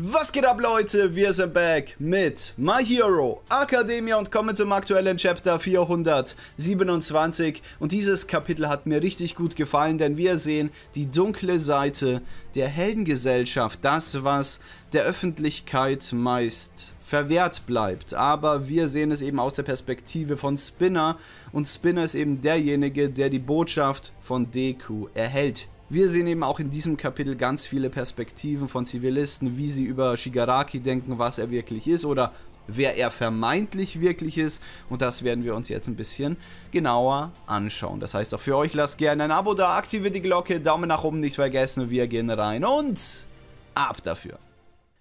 Was geht ab Leute, wir sind back mit My Hero Academia und kommen zum aktuellen Chapter 427 und dieses Kapitel hat mir richtig gut gefallen, denn wir sehen die dunkle Seite der Heldengesellschaft, das was der Öffentlichkeit meist verwehrt bleibt, aber wir sehen es eben aus der Perspektive von Spinner. Und Spinner ist eben derjenige, der die Botschaft von Deku erhält. Wir sehen eben auch in diesem Kapitel ganz viele Perspektiven von Zivilisten, wie sie über Shigaraki denken, was er wirklich ist oder wer er vermeintlich wirklich ist. Und das werden wir uns jetzt ein bisschen genauer anschauen. Das heißt auch für euch, lasst gerne ein Abo da, aktiviert die Glocke, Daumen nach oben nicht vergessen. Wir gehen rein und ab dafür.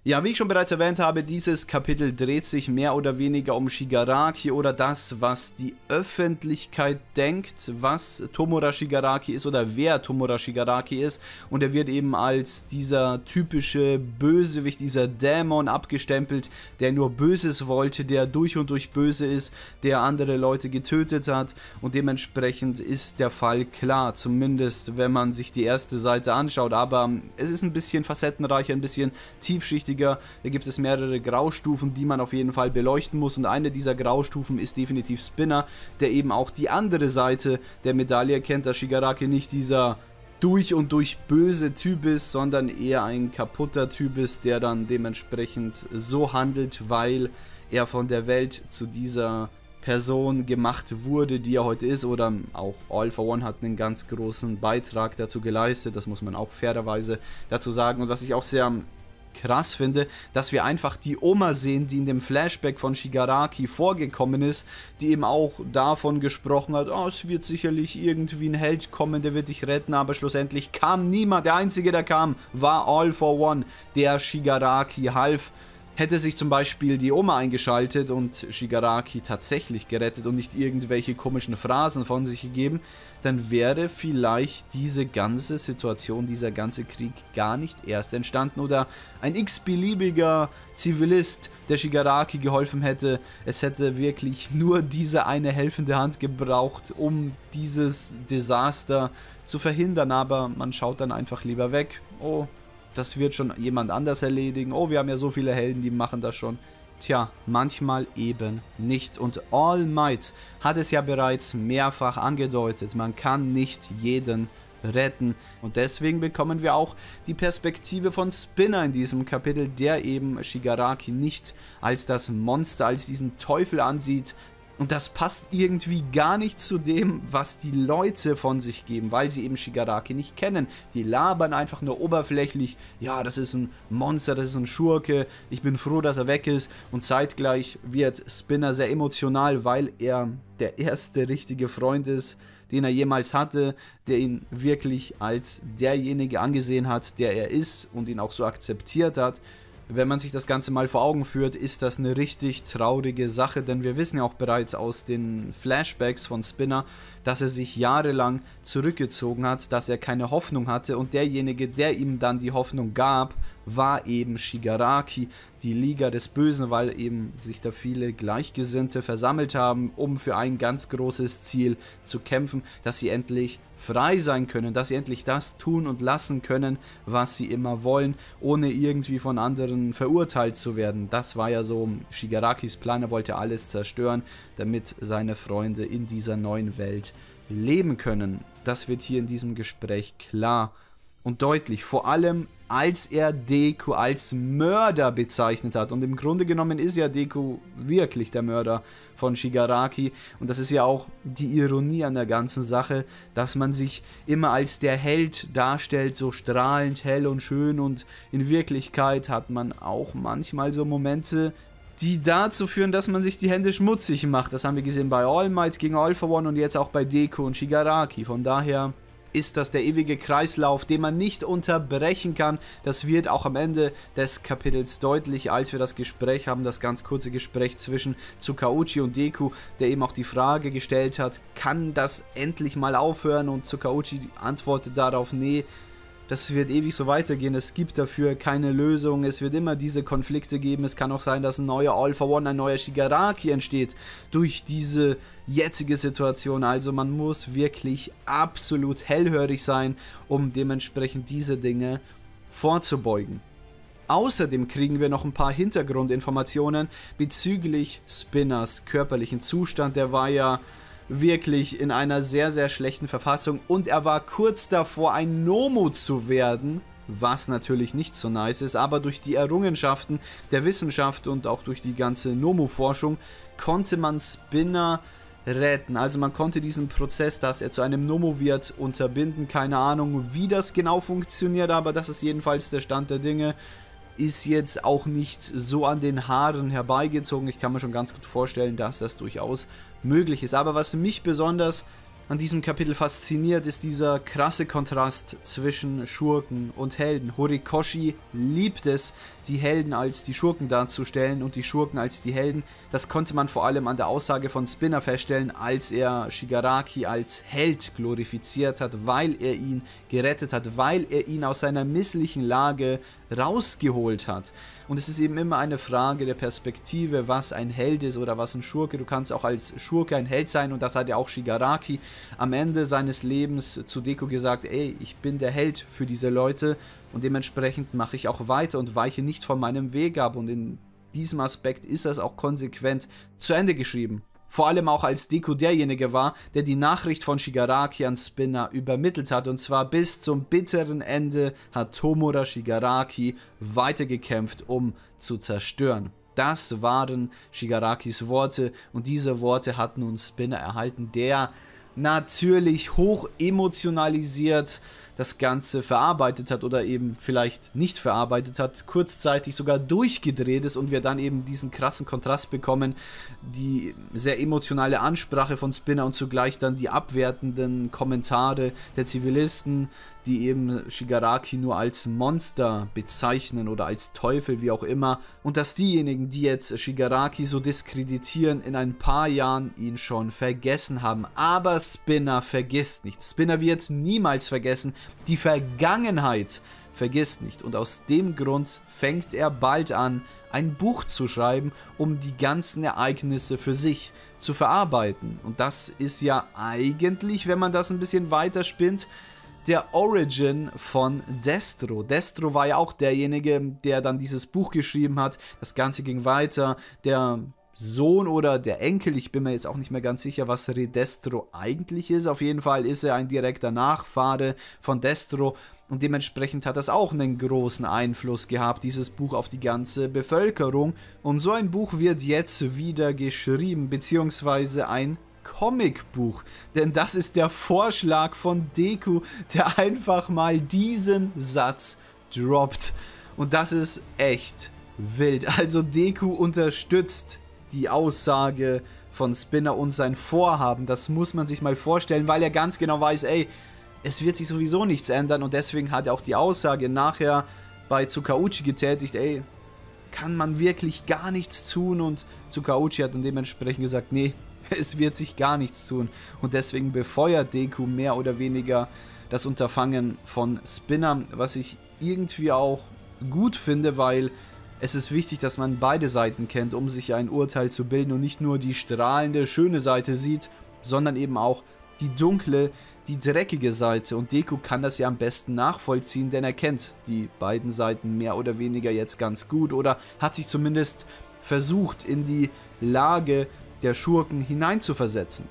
Ja, wie ich schon bereits erwähnt habe, dieses Kapitel dreht sich mehr oder weniger um Shigaraki oder das, was die Öffentlichkeit denkt, was Tomura Shigaraki ist oder wer Tomura Shigaraki ist. Und er wird eben als dieser typische Bösewicht, dieser Dämon abgestempelt, der nur Böses wollte, der durch und durch böse ist, der andere Leute getötet hat. Und dementsprechend ist der Fall klar, zumindest wenn man sich die erste Seite anschaut. Aber es ist ein bisschen facettenreicher, ein bisschen tiefschichtiger günstiger. Da gibt es mehrere Graustufen, die man auf jeden Fall beleuchten muss. Und eine dieser Graustufen ist definitiv Spinner, der eben auch die andere Seite der Medaille kennt, dass Shigaraki nicht dieser durch und durch böse Typ ist, sondern eher ein kaputter Typ ist, der dann dementsprechend so handelt, weil er von der Welt zu dieser Person gemacht wurde, die er heute ist, oder auch All for One hat einen ganz großen Beitrag dazu geleistet, das muss man auch fairerweise dazu sagen. Und was ich auch sehr krass finde, dass wir einfach die Oma sehen, die in dem Flashback von Shigaraki vorgekommen ist, die eben auch davon gesprochen hat, oh, es wird sicherlich irgendwie ein Held kommen, der wird dich retten, aber schlussendlich kam niemand. Der Einzige, der kam, war All for One, der Shigaraki half Hätte sich zum Beispiel die Oma eingeschaltet und Shigaraki tatsächlich gerettet und nicht irgendwelche komischen Phrasen von sich gegeben, dann wäre vielleicht diese ganze Situation, dieser ganze Krieg gar nicht erst entstanden oder ein x-beliebiger Zivilist, der Shigaraki geholfen hätte. Es hätte wirklich nur diese eine helfende Hand gebraucht, um dieses Desaster zu verhindern, aber man schaut dann einfach lieber weg. Oh, das wird schon jemand anders erledigen. Oh, wir haben ja so viele Helden, die machen das schon. Tja, manchmal eben nicht. Und All Might hat es ja bereits mehrfach angedeutet. Man kann nicht jeden retten. Und deswegen bekommen wir auch die Perspektive von Spinner in diesem Kapitel, der eben Shigaraki nicht als das Monster, als diesen Teufel ansieht, und das passt irgendwie gar nicht zu dem, was die Leute von sich geben, weil sie eben Shigaraki nicht kennen. Die labern einfach nur oberflächlich, ja, das ist ein Monster, das ist ein Schurke, ich bin froh, dass er weg ist. Und zeitgleich wird Spinner sehr emotional, weil er der erste richtige Freund ist, den er jemals hatte, der ihn wirklich als derjenige angesehen hat, der er ist und ihn auch so akzeptiert hat wenn man sich das Ganze mal vor Augen führt, ist das eine richtig traurige Sache, denn wir wissen ja auch bereits aus den Flashbacks von Spinner, dass er sich jahrelang zurückgezogen hat, dass er keine Hoffnung hatte und derjenige, der ihm dann die Hoffnung gab, war eben Shigaraki, die Liga des Bösen, weil eben sich da viele Gleichgesinnte versammelt haben, um für ein ganz großes Ziel zu kämpfen, dass sie endlich frei sein können, dass sie endlich das tun und lassen können, was sie immer wollen, ohne irgendwie von anderen verurteilt zu werden. Das war ja so Shigarakis Plan, er wollte alles zerstören, damit seine Freunde in dieser neuen Welt leben können. Das wird hier in diesem Gespräch klar und deutlich. Vor allem als er Deku als Mörder bezeichnet hat. Und im Grunde genommen ist ja Deku wirklich der Mörder von Shigaraki. Und das ist ja auch die Ironie an der ganzen Sache, dass man sich immer als der Held darstellt, so strahlend, hell und schön. Und in Wirklichkeit hat man auch manchmal so Momente, die dazu führen, dass man sich die Hände schmutzig macht. Das haben wir gesehen bei All Might gegen All for One und jetzt auch bei Deku und Shigaraki. Von daher ist das der ewige Kreislauf, den man nicht unterbrechen kann. Das wird auch am Ende des Kapitels deutlich, als wir das Gespräch haben, das ganz kurze Gespräch zwischen Tsukauchi und Deku, der eben auch die Frage gestellt hat, kann das endlich mal aufhören? Und Tsukauchi antwortet darauf, nee, das wird ewig so weitergehen. Es gibt dafür keine Lösung. Es wird immer diese Konflikte geben. Es kann auch sein, dass ein neuer All for One, ein neuer Shigaraki entsteht durch diese jetzige Situation. Also man muss wirklich absolut hellhörig sein, um dementsprechend diese Dinge vorzubeugen. Außerdem kriegen wir noch ein paar Hintergrundinformationen bezüglich Spinners körperlichen Zustand. Der war ja wirklich in einer sehr, sehr schlechten Verfassung und er war kurz davor, ein Nomu zu werden, was natürlich nicht so nice ist, aber durch die Errungenschaften der Wissenschaft und auch durch die ganze Nomu-Forschung konnte man Spinner retten. Also man konnte diesen Prozess, dass er zu einem Nomo wird, unterbinden. Keine Ahnung, wie das genau funktioniert, aber das ist jedenfalls der Stand der Dinge. Ist jetzt auch nicht so an den Haaren herbeigezogen. Ich kann mir schon ganz gut vorstellen, dass das durchaus möglich ist. Aber was mich besonders an diesem Kapitel fasziniert, ist dieser krasse Kontrast zwischen Schurken und Helden. Horikoshi liebt es, die Helden als die Schurken darzustellen und die Schurken als die Helden. Das konnte man vor allem an der Aussage von Spinner feststellen, als er Shigaraki als Held glorifiziert hat, weil er ihn gerettet hat, weil er ihn aus seiner misslichen Lage rausgeholt hat. Und es ist eben immer eine Frage der Perspektive, was ein Held ist oder was ein Schurke. Du kannst auch als Schurke ein Held sein und das hat ja auch Shigaraki am Ende seines Lebens zu Deko gesagt, ey, ich bin der Held für diese Leute und dementsprechend mache ich auch weiter und weiche nicht von meinem Weg ab und in diesem Aspekt ist das auch konsequent zu Ende geschrieben. Vor allem auch als Deku derjenige war, der die Nachricht von Shigaraki an Spinner übermittelt hat. Und zwar bis zum bitteren Ende hat Tomura Shigaraki weitergekämpft, um zu zerstören. Das waren Shigarakis Worte und diese Worte hat nun Spinner erhalten, der natürlich hoch emotionalisiert das Ganze verarbeitet hat oder eben vielleicht nicht verarbeitet hat, kurzzeitig sogar durchgedreht ist und wir dann eben diesen krassen Kontrast bekommen, die sehr emotionale Ansprache von Spinner und zugleich dann die abwertenden Kommentare der Zivilisten, die eben Shigaraki nur als Monster bezeichnen oder als Teufel, wie auch immer. Und dass diejenigen, die jetzt Shigaraki so diskreditieren, in ein paar Jahren ihn schon vergessen haben. Aber Spinner vergisst nicht. Spinner wird niemals vergessen. Die Vergangenheit vergisst nicht. Und aus dem Grund fängt er bald an, ein Buch zu schreiben, um die ganzen Ereignisse für sich zu verarbeiten. Und das ist ja eigentlich, wenn man das ein bisschen weiterspinnt, der Origin von Destro. Destro war ja auch derjenige, der dann dieses Buch geschrieben hat. Das Ganze ging weiter. Der Sohn oder der Enkel, ich bin mir jetzt auch nicht mehr ganz sicher, was Redestro eigentlich ist. Auf jeden Fall ist er ein direkter Nachfahre von Destro und dementsprechend hat das auch einen großen Einfluss gehabt, dieses Buch auf die ganze Bevölkerung. Und so ein Buch wird jetzt wieder geschrieben, beziehungsweise ein Comicbuch. Denn das ist der Vorschlag von Deku, der einfach mal diesen Satz droppt. Und das ist echt wild. Also Deku unterstützt die Aussage von Spinner und sein Vorhaben. Das muss man sich mal vorstellen, weil er ganz genau weiß, ey, es wird sich sowieso nichts ändern und deswegen hat er auch die Aussage nachher bei Tsukauchi getätigt, ey, kann man wirklich gar nichts tun und Tsukauchi hat dann dementsprechend gesagt, nee, es wird sich gar nichts tun. Und deswegen befeuert Deku mehr oder weniger das Unterfangen von Spinner, was ich irgendwie auch gut finde, weil es ist wichtig, dass man beide Seiten kennt, um sich ein Urteil zu bilden und nicht nur die strahlende, schöne Seite sieht, sondern eben auch die dunkle, die dreckige Seite. Und Deku kann das ja am besten nachvollziehen, denn er kennt die beiden Seiten mehr oder weniger jetzt ganz gut oder hat sich zumindest versucht, in die Lage der Schurken hineinzuversetzen.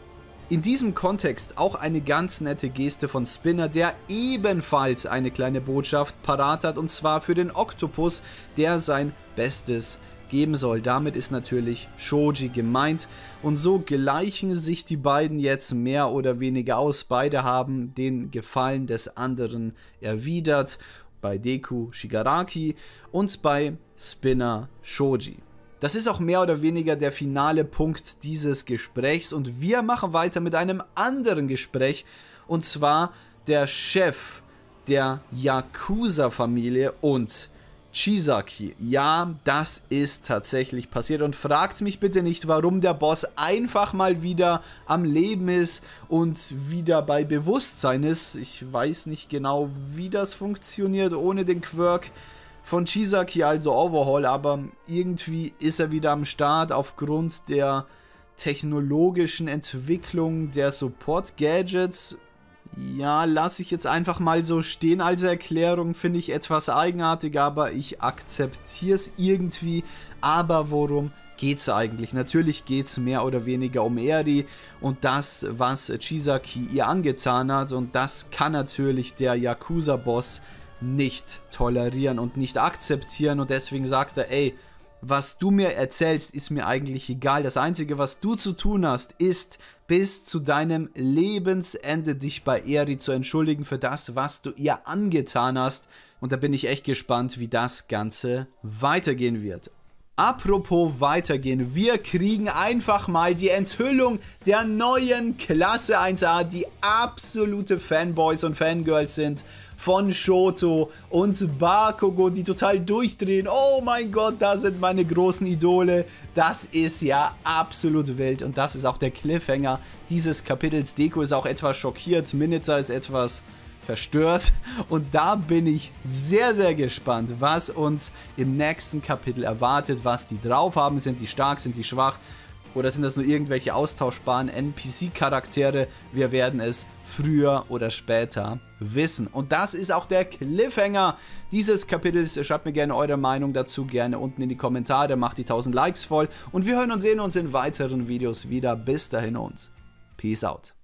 In diesem Kontext auch eine ganz nette Geste von Spinner, der ebenfalls eine kleine Botschaft parat hat und zwar für den Oktopus, der sein Bestes geben soll. Damit ist natürlich Shoji gemeint und so gleichen sich die beiden jetzt mehr oder weniger aus. Beide haben den Gefallen des anderen erwidert, bei Deku Shigaraki und bei Spinner Shoji. Das ist auch mehr oder weniger der finale Punkt dieses Gesprächs und wir machen weiter mit einem anderen Gespräch und zwar der Chef der Yakuza-Familie und Chisaki. Ja, das ist tatsächlich passiert und fragt mich bitte nicht, warum der Boss einfach mal wieder am Leben ist und wieder bei Bewusstsein ist. Ich weiß nicht genau, wie das funktioniert ohne den Quirk von Chisaki, also Overhaul, aber irgendwie ist er wieder am Start aufgrund der technologischen Entwicklung der Support-Gadgets. Ja, lasse ich jetzt einfach mal so stehen als Erklärung, finde ich etwas eigenartig, aber ich akzeptiere es irgendwie. Aber worum geht es eigentlich? Natürlich geht es mehr oder weniger um Eri und das, was Chisaki ihr angetan hat. Und das kann natürlich der Yakuza-Boss nicht tolerieren und nicht akzeptieren. Und deswegen sagt er, ey, was du mir erzählst, ist mir eigentlich egal. Das Einzige, was du zu tun hast, ist bis zu deinem Lebensende dich bei Eri zu entschuldigen für das, was du ihr angetan hast. Und da bin ich echt gespannt, wie das Ganze weitergehen wird. Apropos weitergehen, wir kriegen einfach mal die Enthüllung der neuen Klasse 1A, die absolute Fanboys und Fangirls sind von Shoto und Bakugo, die total durchdrehen. Oh mein Gott, da sind meine großen Idole. Das ist ja absolut wild und das ist auch der Cliffhanger dieses Kapitels. Deko ist auch etwas schockiert, Minita ist etwas verstört. Und da bin ich sehr, sehr gespannt, was uns im nächsten Kapitel erwartet, was die drauf haben. Sind die stark, sind die schwach? Oder sind das nur irgendwelche austauschbaren NPC-Charaktere? Wir werden es früher oder später wissen. Und das ist auch der Cliffhanger dieses Kapitels. Schreibt mir gerne eure Meinung dazu, gerne unten in die Kommentare. Macht die 1000 Likes voll. Und wir hören und sehen uns in weiteren Videos wieder. Bis dahin uns. Peace out.